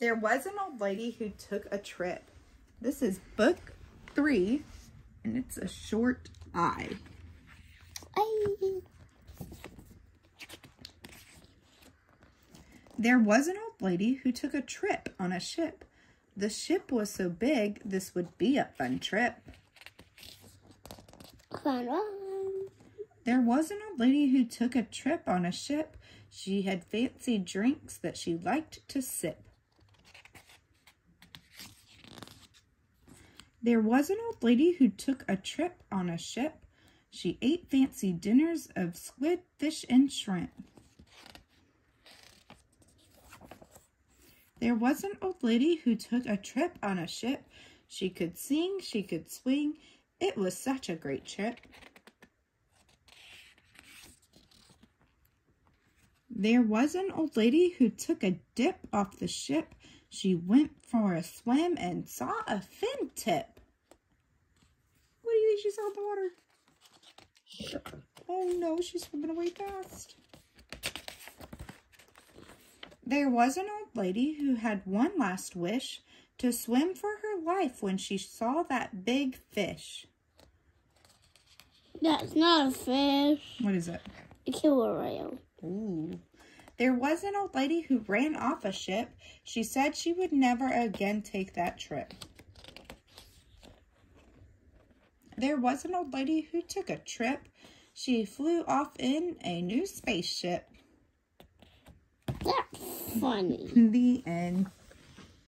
There was an old lady who took a trip. This is book three, and it's a short I. Ay. There was an old lady who took a trip on a ship. The ship was so big, this would be a fun trip. Fun. There was an old lady who took a trip on a ship. She had fancy drinks that she liked to sip. There was an old lady who took a trip on a ship. She ate fancy dinners of squid, fish, and shrimp. There was an old lady who took a trip on a ship. She could sing, she could swing. It was such a great trip. There was an old lady who took a dip off the ship. She went for a swim and saw a fin tip. What do you think she saw in the water? Oh no, she's swimming away fast. There was an old lady who had one last wish to swim for her life when she saw that big fish. That's not a fish. What is it? A killer whale. Ooh. There was an old lady who ran off a ship. She said she would never again take that trip. There was an old lady who took a trip. She flew off in a new spaceship. That's funny. The end.